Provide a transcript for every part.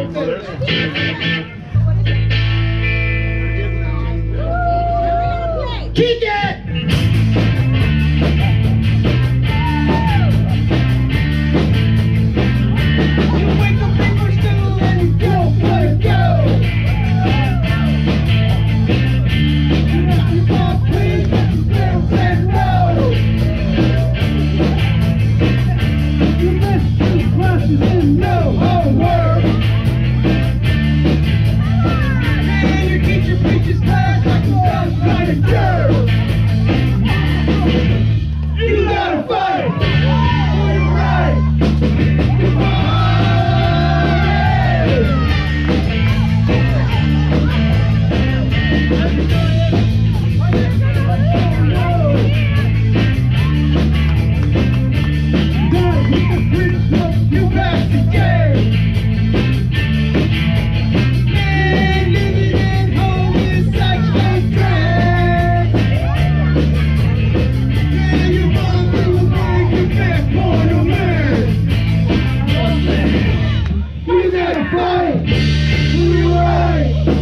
Oh,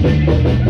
Thank you.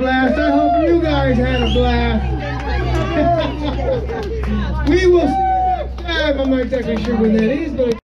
blast. I hope you guys had a blast. we will see you next time. I'm not exactly sure when that is, but.